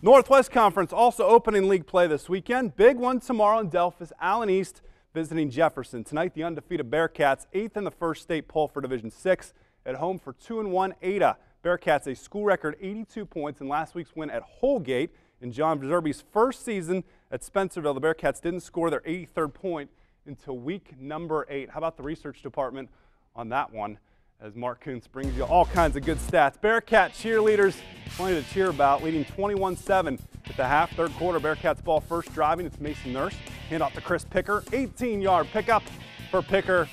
Northwest Conference also opening league play this weekend. Big one tomorrow in Delphos. Allen East visiting Jefferson. Tonight, the undefeated Bearcats, eighth in the first state poll for Division Six, at home for 2 and 1 Ada. Bearcats a school record 82 points in last week's win at Holgate. In John Zerby's first season at Spencerville, the Bearcats didn't score their 83rd point until week number eight. How about the research department on that one? As Mark Kuntz brings you all kinds of good stats. Bearcat cheerleaders, plenty to cheer about, leading 21-7 at the half. Third quarter, Bearcats ball first driving. It's Mason Nurse. Hand off to Chris Picker. 18-yard pickup for Picker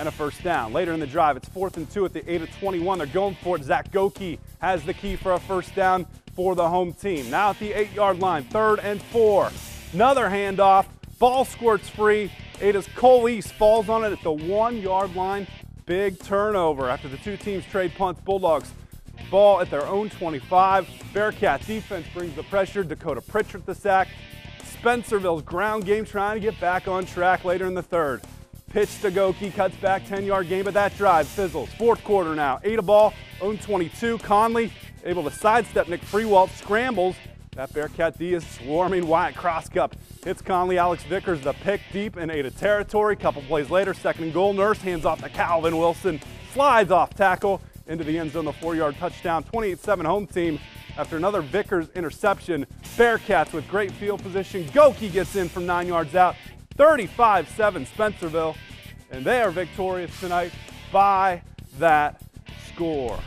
and a first down. Later in the drive, it's fourth and two at the Ada 21. They're going for it. Zach Goki has the key for a first down for the home team. Now at the eight-yard line, third and four. Another handoff. Ball squirts free. Ada's Cole East falls on it at the one-yard line. Big turnover after the two teams trade punts. Bulldogs ball at their own 25. Bearcat defense brings the pressure. Dakota Pritchard the sack. Spencerville's ground game trying to get back on track later in the third. Pitch to Goki, cuts back 10-yard game, but that drive fizzles. Fourth quarter now. eight Ada ball, own 22. Conley able to sidestep Nick Freewalt, scrambles. That Bearcat D is swarming. Wyatt Crosscup hits Conley. Alex Vickers the pick deep in Ada territory. Couple plays later, second and goal. Nurse hands off to Calvin Wilson. Slides off tackle into the end zone, the four-yard touchdown. 28-7 home team after another Vickers interception. Bearcats with great field position. Goki gets in from nine yards out. 35-7 Spencerville. And they are victorious tonight by that score.